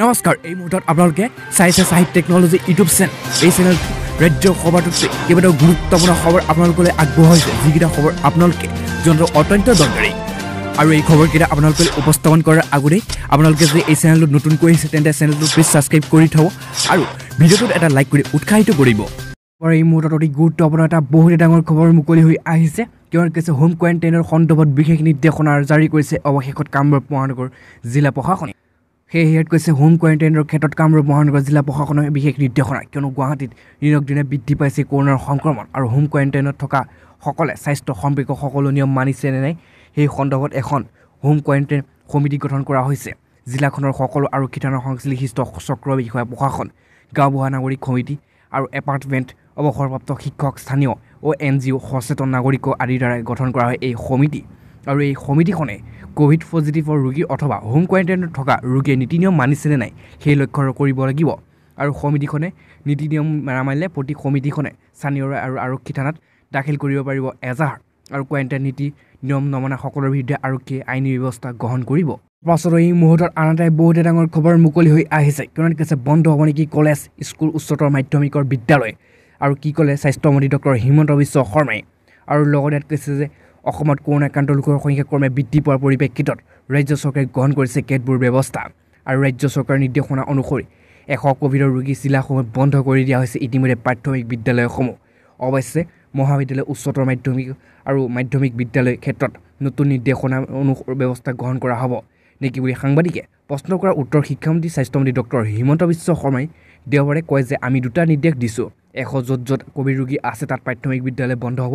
নমস্কাৰ এই মুহূৰ্তত আপোনালোকে চাইছে চাহিব টেকনলজি ইউটিউব চেনেল। এই চেনেল ৰাজ্যৰ খবৰটোতকৈ কেইবাটাও গুৰুত্বপূৰ্ণ খবৰ আপোনালোকলৈ আগবঢ়াইছে যিকেইটা খবৰ আপোনালোকে জনাটো অত্যন্ত দৰকাৰী। আৰু এই খবৰকেইটা আপোনালোকে উপস্থাপন কৰাৰ আগতেই আপোনালোকে যদি এই চেনেলটো নতুনকৈ আহিছে তেন্তে চেনেলটো প্লিজ ছাবস্ক্ৰাইব কৰি থ'ব আৰু ভিডিঅ'টোত এটা লাইক কৰি উৎসাহিত কৰিব। এই মুহূৰ্তত অতি গুৰুত্বপূৰ্ণ এটা বহুতে ডাঙৰ খবৰ মুকলি হৈ আহিছে। কিয়নো কৈছে হোম কোৱাৰেণ্টাইনৰ সন্দৰ্ভত বিশেষ নিৰ্দেশনা জাৰি কৰিছে। অৱশেষত কামৰূপ মহানগৰ জিলা প্ৰশাসনে। সেয়েহে কৈছে হোম কোৱাৰেণ্টাইনৰ ক্ষেত্ৰত কামৰূপ মহানগৰ জিলা প্ৰশাসনৰ বিশেষ নিৰ্দেশনা। কিয়নো গুৱাহাটীত দিনক দিনে বৃদ্ধি পাইছে কৰোণাৰ সংক্ৰমণ আৰু হোম কোৱাৰেণ্টাইনত থকা সকলে স্বাস্থ্য সম্পৰ্কীয় সকলো নিয়ম মানিছে নে নাই সেই সন্দৰ্ভত এখন হোম কোৱাৰেণ্টাইন সমিতি গঠন কৰা হৈছে। জিলাখনৰ সকলো আৰক্ষী থানাৰ সংশ্লিষ্ট চক্ৰ বিষয়া প্ৰশাসন গাঁওবুঢ়া নাগৰিক সমিতি আৰু এপাৰ্টমেণ্ট অৱসৰপ্ৰাপ্ত শিক্ষক স্থানীয় অ' এন জি অ' সচেতন নাগৰিক আদিৰ দ্বাৰাই গঠন কৰা হয়। এই সমিতি আৰু এই সমিতিখনে ক'ভিড পজিটিভৰ ৰোগী অথবা হোম কোৱাৰেণ্টাইনত থকা ৰোগীয়ে নীতি নিয়ম মানিছেনে নাই সেই লক্ষ্য কৰিব লাগিব। আৰু সমিতিখনে নীতি নিয়ম নামানিলে প্ৰতি সমিতিখনে স্থানীয় আৰু আৰক্ষী থানাত দাখিল কৰিব পাৰিব এজাহাৰ আৰু কোৱাৰেণ্টাইন নীতি নিয়ম নমনা সকলৰ বিৰুদ্ধে আৰক্ষীয়ে আইনী ব্যৱস্থা গ্ৰহণ কৰিব। পাছত এই মুহূৰ্তত আন এটাই বহুতে ডাঙৰ খবৰ মুকলি হৈ আহিছে। কিয়নো কৈছে বন্ধ হ'ব নেকি কলেজ স্কুল উচ্চতৰ মাধ্যমিকৰ বিদ্যালয়? আৰু কি ক'লে স্বাস্থ্যমন্ত্ৰী ডক্টৰ হিমন্ত বিশ্ব শৰ্মাই? আৰু লগতে ইয়াত কৈছে যে অসমত কৰোণা আক্ৰান্ত লোকৰ সংখ্যা ক্ৰমে বৃদ্ধি পোৱাৰ পৰিপ্ৰেক্ষিতত ৰাজ্য চৰকাৰে গ্ৰহণ কৰিছে কেতবোৰ ব্যৱস্থা আৰু ৰাজ্য চৰকাৰৰ নিৰ্দেশনা অনুসৰি এশ ক'ভিডৰ ৰোগী জিলাসমূহত বন্ধ কৰি দিয়া হৈছে ইতিমধ্যে প্ৰাথমিক বিদ্যালয়সমূহ। অৱশ্যে মহাবিদ্যালয় উচ্চতৰ মাধ্যমিক আৰু মাধ্যমিক বিদ্যালয়ৰ ক্ষেত্ৰত নতুন নিৰ্দেশনা অনু ব্যৱস্থা গ্ৰহণ কৰা হ'ব। নেকি বুলি সাংবাদিকে প্ৰশ্ন কৰাৰ উত্তৰ শিক্ষামন্ত্ৰী স্বাস্থ্যমন্ত্ৰী ডক্টৰ হিমন্ত বিশ্ব শৰ্মাই দেওবাৰে কয় যে আমি দুটা নিৰ্দেশ দিছোঁ। এশ য'ত য'ত ক'ভিড ৰোগী আছে তাত প্ৰাথমিক বিদ্যালয় বন্ধ হ'ব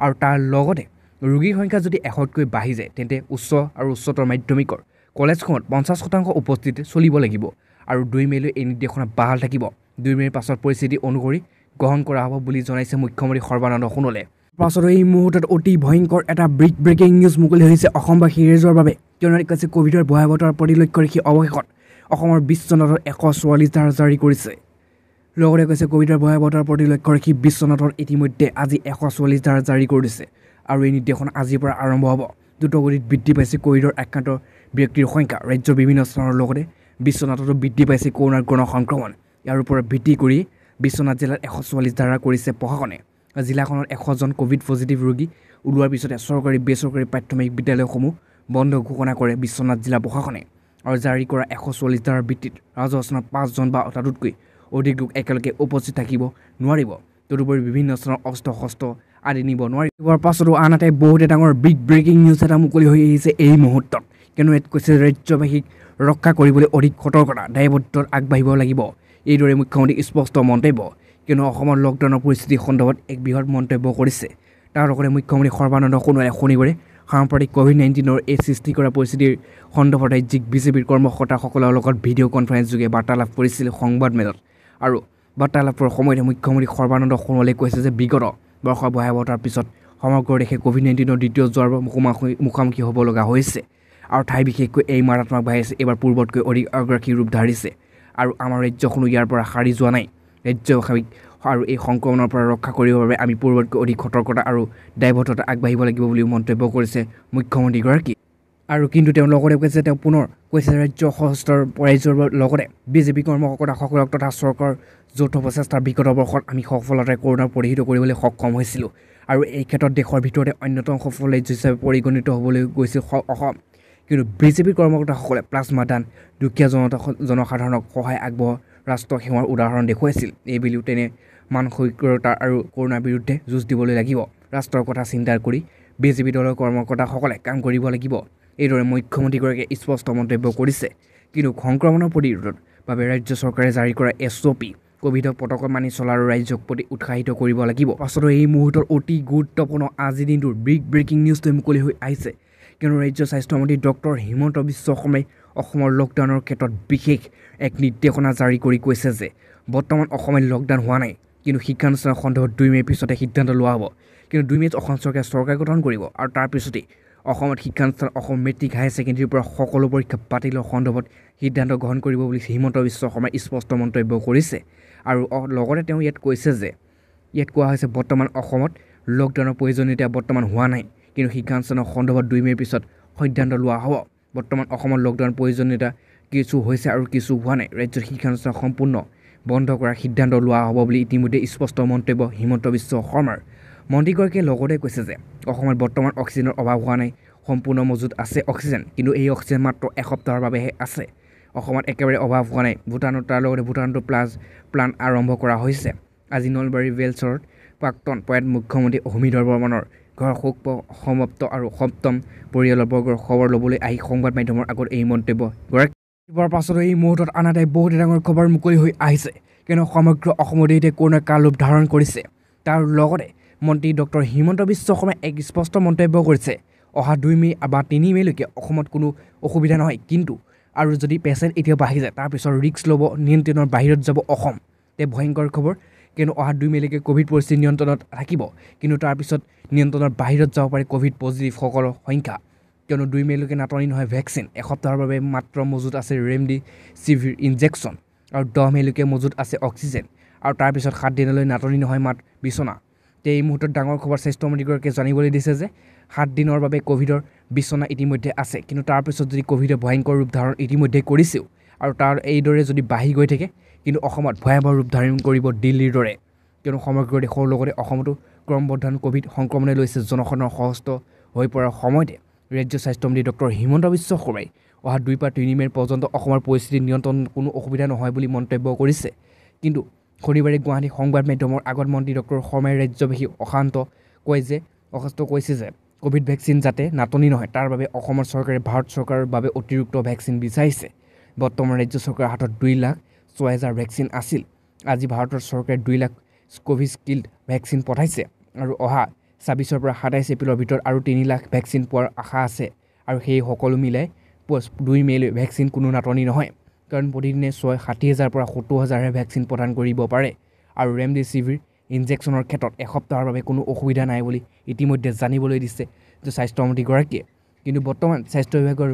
আৰু তাৰ লগতে ৰোগীৰ সংখ্যা যদি এশতকৈ বাঢ়ি যায় তেন্তে উচ্চ আৰু উচ্চতৰ মাধ্যমিকৰ কলেজখনত পঞ্চাছ শতাংশ উপস্থিতি চলিব লাগিব আৰু দুই মে'লৈ এই নিৰ্দেশনা বাহাল থাকিব। দুই মে'ৰ পাছত পৰিস্থিতি অনুসৰি গ্ৰহণ কৰা হ'ব বুলি জনাইছে মুখ্যমন্ত্ৰী সৰ্বানন্দ সোণোৱালে। পাছত এই মুহূৰ্তত অতি ভয়ংকৰ এটা ব্ৰিক ব্ৰেকিং নিউজ মুকলি হৈছে অসমবাসী ৰাইজৰ বাবে। কিয়নো কৈছে ক'ভিডৰ ভয়াৱহতাৰ প্ৰতি লক্ষ্য ৰাখি অৱশেষত অসমৰ বিশ্বনাথত এশ চৌৰাল্লিছ ধাৰা জাৰি কৰিছে। লগতে কৈছে ক'ভিডৰ ভয়াৱহতাৰ প্ৰতি লক্ষ্য ৰাখি বিশ্বনাথত ইতিমধ্যে আজি এশ চৌৰাল্লিছ ধাৰা জাৰি কৰি দিছে। আৰু এই নিৰ্দেশনা আজিৰ পৰা আৰম্ভ হ'ব। দ্ৰুতগতিত বৃদ্ধি পাইছে ক'ভিডৰ আক্ৰান্ত ব্যক্তিৰ সংখ্যা। ৰাজ্যৰ বিভিন্ন স্থানৰ লগতে বিশ্বনাথতো বৃদ্ধি পাইছে কৰোণাৰ গণ সংক্ৰমণ। ইয়াৰ ওপৰত ভিত্তি কৰি বিশ্বনাথ জিলাত এশ চৌৱাল্লিছ ধাৰা কৰিছে প্ৰশাসনে। জিলাখনত এশজন ক'ভিড পজিটিভ ৰোগী ওলোৱাৰ পিছতে চৰকাৰী বেচৰকাৰী প্ৰাথমিক বিদ্যালয়সমূহ বন্ধ ঘোষণা কৰে বিশ্বনাথ জিলা প্ৰশাসনে। আৰু জাৰি কৰা এশ চল্লিছ ধাৰাৰ ভিত্তিত ৰাজহুৱা পাঁচজন বা তাতোতকৈ অধিক লোক একেলগে উপস্থিত থাকিব নোৱাৰিব। তদুপৰি বিভিন্ন স্থানৰ অস্ত্ৰ শস্ত্ৰ আদি নিব নোৱাৰিবৰ পাছতো আন এটাই বহুতে ডাঙৰ বিগ ব্ৰেকিং নিউজ এটা মুকলি হৈ আহিছে এই মুহূৰ্তত। কিয়নো ইয়াত কৈছে ৰাজ্যবাসীক ৰক্ষা কৰিবলৈ অধিক সতৰ্কতা দায়বদ্ধত আগবাঢ়িব লাগিব। এইদৰে মুখ্যমন্ত্ৰীৰ স্পষ্ট মন্তব্য কিয়নো অসমৰ লকডাউনৰ পৰিস্থিতি সন্দৰ্ভত এক বৃহৎ মন্তব্য কৰিছে। তাৰ লগতে মুখ্যমন্ত্ৰী সৰ্বানন্দ সোণোৱালে শনিবাৰে সাম্প্ৰতিক ক'ভিড নাইণ্টিনৰ এই সৃষ্টি কৰা পৰিস্থিতিৰ সন্দৰ্ভত ৰাজ্যিক বিজেপিৰ কৰ্মকৰ্তাসকলৰ লগত ভিডিঅ' কনফাৰেন্সযোগে বাৰ্তালাপ কৰিছিল সংবাদমেলত। আৰু বাৰ্তালাপৰ সময়তে মুখ্যমন্ত্ৰী সৰ্বানন্দ সোণোৱালে কৈছে যে বিগত বৰ্ষৰ ভয়াৱহতাৰ পিছত সমগ্ৰ দেশে ক'ভিড নাইণ্টিনৰ দ্বিতীয় জ্বৰ মুখামুখি মুখামুখি হ'ব লগা হৈছে। আৰু ঠাই বিশেষকৈ এই মাৰাত্মক ভাইৰাছে এইবাৰ পূৰ্বতকৈ অধিক আগ্ৰাসী ৰূপ ধাৰিছে। আৰু আমাৰ ৰাজ্যখনো ইয়াৰ পৰা সাৰি যোৱা নাই। ৰাজ্যভাষিক আৰু এই সংক্ৰমণৰ পৰা ৰক্ষা কৰিবৰ বাবে আমি পূৰ্বতকৈ অধিক সতৰ্কতা আৰু দায়বদ্ধতা আগবাঢ়িব লাগিব বুলিও মন্তব্য কৰিছে মুখ্যমন্ত্ৰীগৰাকী। আৰু কিন্তু তেওঁ লগতে কৈছে তেওঁ পুনৰ কৈছে ৰাজ্য সশস্ত্ৰৰ ৰাইজৰ লগতে বিজেপি কৰ্মকৰ্তাসকলক তথা চৰকাৰৰ যৌথ প্ৰচেষ্টাৰ বিগত বৰ্ষত আমি সফলতাৰে কৰোণা প্ৰতিহত কৰিবলৈ সক্ষম হৈছিলোঁ। আৰু এই ক্ষেত্ৰত দেশৰ ভিতৰতে অন্যতম সফল ৰাজ্য হিচাপে পৰিগণিত হ'বলৈ গৈছিল অসম। কিন্তু বিজেপিৰ কৰ্মকৰ্তাসকলে প্লাজমা দান দুখীয়া জনতা জনসাধাৰণক সহায় আগবঢ়োৱা ৰাষ্ট্ৰ সেৱাৰ উদাহৰণ দেখুৱাইছিল। এইবুলিও তেনে মানসিকতা আৰু কৰোণাৰ বিৰুদ্ধে যুঁজ দিবলৈ লাগিব। ৰাষ্ট্ৰৰ কথা চিন্তা কৰি বিজেপি দলৰ কৰ্মকৰ্তাসকলে কাম কৰিব লাগিব। এইদৰে মুখ্যমন্ত্ৰীগৰাকীয়ে স্পষ্ট মন্তব্য কৰিছে। কিন্তু সংক্ৰমণৰ প্ৰতিৰোধৰ বাবে ৰাজ্য চৰকাৰে জাৰি কৰা এছ অ' পি ক'ভিডক পতকত মানি চলা আৰু ৰাজ্যক প্ৰতি উৎসাহিত কৰিব লাগিব। পাছতো এই মুহূৰ্তৰ অতি গুৰুত্বপূৰ্ণ আজিৰ দিনটোৰ বিগ ব্ৰেকিং নিউজটোৱে মুকলি হৈ আহিছে। কিয়নো ৰাজ্য স্বাস্থ্যমন্ত্ৰী ডক্টৰ হিমন্ত বিশ্ব শৰ্মাই অসমৰ লকডাউনৰ ক্ষেত্ৰত বিশেষ এক নিৰ্দেশনা জাৰি কৰি কৈছে যে বৰ্তমান অসমত লকডাউন হোৱা নাই। কিন্তু শিক্ষানুষ্ঠানৰ সন্দৰ্ভত দুই মে'ৰ পিছতে সিদ্ধান্ত লোৱা হ'ব। কিন্তু দুই মে'ত অসম চৰকাৰে চৰকাৰ গঠন কৰিব আৰু তাৰপিছতেই অসমত শিক্ষানুষ্ঠান অসম মেট্ৰিক হায়াৰ ছেকেণ্ডেৰীৰ পৰা সকলো পৰীক্ষা বাতিলৰ সন্দৰ্ভত সিদ্ধান্ত গ্ৰহণ কৰিব বুলি হিমন্ত বিশ্ব শৰ্মাই স্পষ্ট মন্তব্য কৰিছে। আৰু লগতে তেওঁ ইয়াত কৈছে যে ইয়াত কোৱা হৈছে বৰ্তমান অসমত লকডাউনৰ প্ৰয়োজনীয়তা বৰ্তমান হোৱা নাই কিন্তু শিক্ষানুষ্ঠানৰ সন্দৰ্ভত দুই মে'ৰ পিছত সিদ্ধান্ত লোৱা হ'ব। বৰ্তমান অসমত লকডাউন প্ৰয়োজনীয়তা কিছু হৈছে আৰু কিছু হোৱা নাই। ৰাজ্যৰ শিক্ষানুষ্ঠান সম্পূৰ্ণ বন্ধ কৰাৰ সিদ্ধান্ত লোৱা হ'ব বুলি ইতিমধ্যে স্পষ্ট মন্তব্য হিমন্ত বিশ্ব শৰ্মাৰ। মন্ত্ৰীগৰাকীয়ে লগতে কৈছে যে অসমত বৰ্তমান অক্সিজেনৰ অভাৱ হোৱা নাই সম্পূৰ্ণ মজুত আছে অক্সিজেন কিন্তু এই অক্সিজেন মাত্ৰ এসপ্তাহৰ বাবেহে আছে। অসমত একেবাৰে অভাৱ হোৱা নাই। ভূটানত তাৰ লগতে ভূটানতো প্লাজ প্লাণ্ট আৰম্ভ কৰা হৈছে। আজি নলবাৰী বেলচৰত প্ৰাক্তন প্ৰয়াত মুখ্যমন্ত্ৰী অমিধৰ বৰ্মনৰ ঘৰ শোক সমাপ্ত আৰু সপ্তম পৰিয়ালৰ বৰ্গৰ খবৰ ল'বলৈ আহি সংবাদ মাধ্যমৰ আগত এই মন্তব্য গৰাকীৰ পাছতো এই মুহূৰ্তত আন এটাই বহুতো ডাঙৰ খবৰ মুকলি হৈ আহিছে। কিয়নো সমগ্ৰ অসমতে এতিয়া কৰোণাৰ কাল ৰূপ ধাৰণ কৰিছে। তাৰ লগতে মন্ত্ৰী ডক্টৰ হিমন্ত বিশ্ব শৰ্মাই এক স্পষ্ট মন্তব্য কৰিছে। অহা দুই মে' বা তিনি মে'লৈকে অসমত কোনো অসুবিধা নহয় কিন্তু আৰু যদি পেচেণ্ট এতিয়া বাঢ়ি যায় তাৰপিছত ৰিস্ক ল'ব নিয়ন্ত্ৰণৰ বাহিৰত যাব অসম। তে ভয়ংকৰ খবৰ কিয়নো অহা দুই মে'লৈকে ক'ভিড পৰিস্থিতি নিয়ন্ত্ৰণত থাকিব কিন্তু তাৰপিছত নিয়ন্ত্ৰণৰ বাহিৰত যাব পাৰে ক'ভিড পজিটিভসকলৰ সংখ্যা। কিয়নো দুই মে'লৈকে নাটনি নহয় ভেকচিন এসপ্তাহৰ বাবে মাত্ৰ মজুত আছে ৰেমডি চিভিৰ ইনজেকশ্যন আৰু দহ মে'লৈকে মজুত আছে অক্সিজেন। আৰু তাৰপিছত সাত দিনলৈ নাটনি নহয় মাত বিচনা। তে এই মুহূৰ্তত ডাঙৰ খবৰ স্বাস্থ্যমন্ত্ৰীগৰাকীয়ে জানিবলৈ দিছে যে সাত দিনৰ বাবে ক'ভিডৰ বিচনা ইতিমধ্যে আছে। কিন্তু তাৰপিছত যদি ক'ভিডে ভয়ংকৰ ৰূপ ধাৰণ ইতিমধ্যে কৰিছেও আৰু তাৰ এইদৰে যদি বাঢ়ি গৈ থাকে কিন্তু অসমত ভয়াৱহ ৰূপ ধাৰণ কৰিব দিল্লীৰ দৰে। কিয়নো সমগ্ৰ দেশৰ লগতে অসমতো ক্ৰমবৰ্ধন ক'ভিড সংক্ৰমণে লৈছে জনসাধাৰণৰ সহস্ত হৈ পৰাৰ সময়তে। ৰাজ্য স্বাস্থ্যমন্ত্ৰী ডক্টৰ হিমন্ত বিশ্ব শৰ্মাই অহা দুই পৰা তিনি মে'ৰ পৰ্যন্ত অসমৰ পৰিস্থিতি নিয়ন্ত্ৰণ কোনো অসুবিধা নহয় বুলি মন্তব্য কৰিছে। কিন্তু শনিবাৰে গুৱাহাটী সংবাদ মাধ্যমৰ আগত মন্ত্ৰী ডক্টৰ শৰ্মাই ৰাজ্যবাসী অশান্ত কয় যে অশান্ত কৈছে যে ক'ভিড ভেকচিন যাতে নাটনি নহয় তাৰ বাবে অসমৰ চৰকাৰে ভাৰত চৰকাৰৰ বাবে অতিৰিক্ত ভেকচিন বিচাৰিছে। বৰ্তমান ৰাজ্য চৰকাৰৰ হাতত দুই লাখ ছয় হাজাৰ ভেকচিন আছিল। আজি ভাৰতৰ চৰকাৰে দুই লাখ কোভিচিল্ড ভেকচিন পঠাইছে আৰু অহা ছাব্বিছৰ পৰা সাতাইছ এপ্ৰিলৰ ভিতৰত আৰু তিনি লাখ ভেকচিন পোৱাৰ আশা আছে। আৰু সেই সকলো মিলাই দুই মে'লৈ ভেকচিন কোনো নাটনি নহয়। কাৰণ প্ৰতিদিনে ছয় ষাঠি হাজাৰৰ পৰা সত্তৰ হাজাৰহে ভেকচিন প্ৰদান কৰিব পাৰে। আৰু ৰেমডেচিভিৰ ইনজেকশ্যনৰ ক্ষেত্ৰত এসপ্তাহৰ বাবে কোনো অসুবিধা নাই বুলি ইতিমধ্যে জানিবলৈ দিছে যে স্বাস্থ্যমন্ত্ৰীগৰাকীয়ে। কিন্তু বৰ্তমান স্বাস্থ্য বিভাগৰ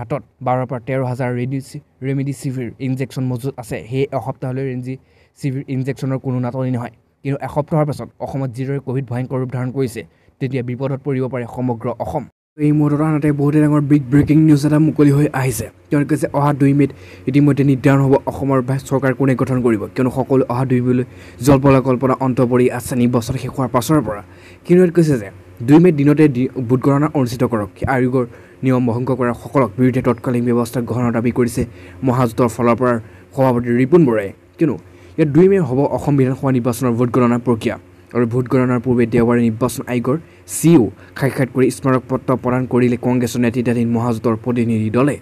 হাতত বাৰৰ পৰা তেৰ হাজাৰ ৰেডিচি ৰেমিডিচিভিৰ ইনজেকশ্যন মজুত আছে। সেই এসপ্তাহলৈ ৰেঞ্জি চিভিৰ ইনজেকশ্যনৰ কোনো নাটনি নহয়। কিন্তু এসপ্তাহৰ পাছত অসমত যিদৰে ক'ভিড ভয়ংকৰ ৰূপ ধাৰণ কৰিছে তেতিয়া বিপদত পৰিব পাৰে সমগ্ৰ অসম। এই মুহূৰ্তত আনহাতে বহুতে ডাঙৰ বিগ ব্ৰেকিং নিউজ এটা মুকলি হৈ আহিছে। কিয়নো কৈছে অহা দুই মে'ত ইতিমধ্যে নিৰ্ধাৰণ হ'ব অসমৰ চৰকাৰ কোনে গঠন কৰিব? কিয়নো সকলো অহা দুই মে'লৈ জল্পনা কল্পনা অন্ত পৰি আছে নিৰ্বাচন শেষ হোৱাৰ পাছৰ পৰা। কিন্তু কৈছে যে দুই মে'ত দিনতে ভোটগণনা অনুষ্ঠিত কৰক। আয়োগৰ নিয়ম ভংগ কৰা সকলক বিৰুদ্ধে তৎকালীন ব্যৱস্থা গ্ৰহণৰ দাবী কৰিছে মহাজোঁটৰ ফালৰ পৰা সভাপতি ৰিপুণ বৰাই। কিয়নো ইয়াত দুই মে' হ'ব অসম বিধানসভা নিৰ্বাচনৰ ভোটগণনাৰ প্ৰক্ৰিয়া। আৰু ভোটগণনাৰ পূৰ্বে দেওবাৰে নিৰ্বাচন আয়োগৰ চি ইউ সাক্ষাৎ কৰি স্মাৰক পত্ৰ প্ৰদান কৰিলে কংগ্ৰেছৰ নেতৃত্বাধীন মহাজোঁটৰ প্ৰতিনিধি দলে।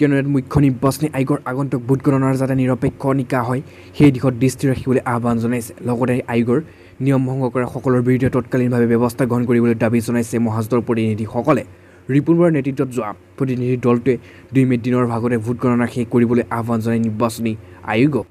কিয়নো ইয়াত মুখ্য নিৰ্বাচনী আয়োগৰ আগন্তুক ভোটগণনাৰ যাতে নিৰপেক্ষ নিকা হয় সেই দিশত দৃষ্টি ৰাখিবলৈ আহ্বান জনাইছে। লগতে আয়োগৰ নিয়ম ভংগ কৰা সকলৰ বিৰুদ্ধে তৎকালীনভাৱে ব্যৱস্থা গ্ৰহণ কৰিবলৈ দাবী জনাইছে মহাজোঁটৰ প্ৰতিনিধিসকলে। ৰিপুণ বৰাৰ নেতৃত্বত যোৱা প্ৰতিনিধি দলটোৱে দুই মে' দিনৰ ভাগতে ভোটগণনা শেষ কৰিবলৈ আহ্বান জনাই নিৰ্বাচনী আয়োগক।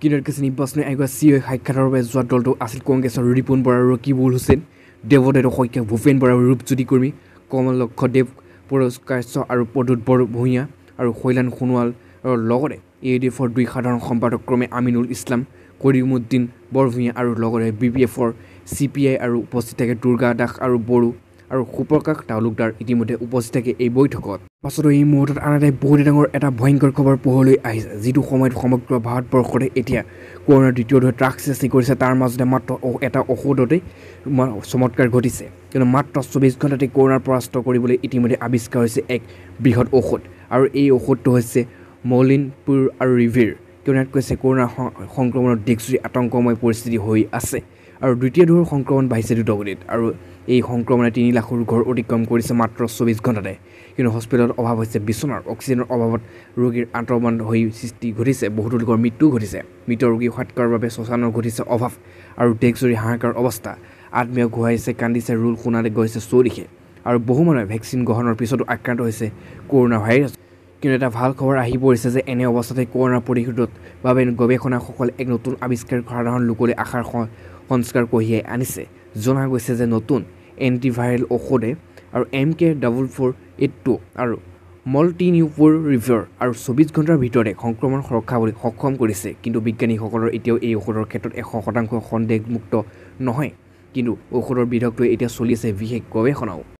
কিন্তু কৈছে নিৰ্বাচনী আয়োগৰ চি অ' সাক্ষাতৰ বাবে যোৱা দলটো আছিল কংগ্ৰেছৰ ৰিপুণ বৰা ৰকিবুল হুছেইন। দেৱদত্ত শইকীয়া ভূপেন বৰা ৰূপজ্যোতি কৰ্মী কমল লক্ষদেৱ পুৰস্কাৰ্য আৰু প্ৰদূত বৰভূঞা আৰু শৈলান সোণোৱালৰ লগতে এ ডি এফৰ দুই সাধাৰণ সম্পাদক ক্ৰমে আমিনুল ইছলাম কৰিমুদ্দিন বৰভূঞা আৰু লগতে বি পি এফৰ চি পি আই আৰু উপস্থিত থাকে দুৰ্গা দাস আৰু বড়ো আৰু সুপ্ৰকাশ তালুকদাৰ ইতিমধ্যে উপস্থিত থাকে এই বৈঠকত। পাছতো এই মুহূৰ্তত আন এটাই বহুত ডাঙৰ এটা ভয়ংকৰ খবৰ পোহৰলৈ আহিছে। যিটো সময়ত সমগ্ৰ ভাৰতবৰ্ষতে এতিয়া কৰোণাৰ দ্বিতীয় ঢৌৱে ট্ৰাক সৃষ্টি কৰিছে তাৰ মাজতে মাত্ৰ এটা ঔষধতেই চমৎকাৰ ঘটিছে। কিন্তু মাত্ৰ চৌবিছ ঘণ্টাতে কৰোণাৰ পৰাস্ত কৰিবলৈ ইতিমধ্যে আৱিষ্কাৰ হৈছে এক বৃহৎ ঔষধ। আৰু এই ঔষধটো হৈছে মলিনপুৰ আৰু ৰিভিৰ। কিয়নো ইয়াত কৈছে কৰোণা সংক্ৰমণৰ দেশজুৰি আতংকময় পৰিস্থিতি হৈ আছে। আৰু দ্বিতীয় ঢৌৰ সংক্ৰমণ বাঢ়িছে দ্ৰুতগতিত আৰু এই সংক্ৰমণে তিনি লাখৰ ঘৰ অতিক্ৰম কৰিছে মাত্ৰ চৌবিছ ঘণ্টাতে। কিন্তু হস্পিটেলত অভাৱ হৈছে বিচনাৰ। অক্সিজেনৰ অভাৱত ৰোগীৰ আন্তঃমান হৈ সৃষ্টি ঘটিছে। বহুতো লোকৰ মৃত্যু ঘটিছে। মৃত ৰোগী সৎকাৰৰ বাবে শ্মশানৰ ঘটিছে অভাৱ আৰু দেশজুৰি হাহাকাৰ অৱস্থা। আত্মীয় ঘূৰাইছে কান্দিছে ৰোল শুনালে গৈছে চৌদিশে। আৰু বহু মানুহে ভেকচিন গ্ৰহণৰ পিছতো আক্ৰান্ত হৈছে কৰোণা ভাইৰাছ। কিন্তু এটা ভাল খবৰ আহি পৰিছে যে এনে অৱস্থাতে কৰোণা প্ৰতিৰোধৰ বাবে গৱেষণাসকলে এক নতুন আৱিষ্কাৰ সাধাৰণ লোকলৈ আশাৰ সংস্কাৰ কঢ়িয়াই আনিছে। জনা গৈছে যে নতুন এণ্টিভাইৰেল ঔষধে আৰু M K double four eight two আৰু মল্টিনিউপৰ ৰিভিয়ৰ আৰু চৌবিছ ঘণ্টাৰ ভিতৰতে সংক্ৰমণ সুৰক্ষা বুলি সক্ষম কৰিছে। কিন্তু বিজ্ঞানীসকলৰ এতিয়াও এই ঔষধৰ ক্ষেত্ৰত এশ শতাংশ সন্দেহমুক্ত নহয়। কিন্তু ঔষধৰ বিধক লৈ এতিয়া চলি আছে বিশেষ গৱেষণাও।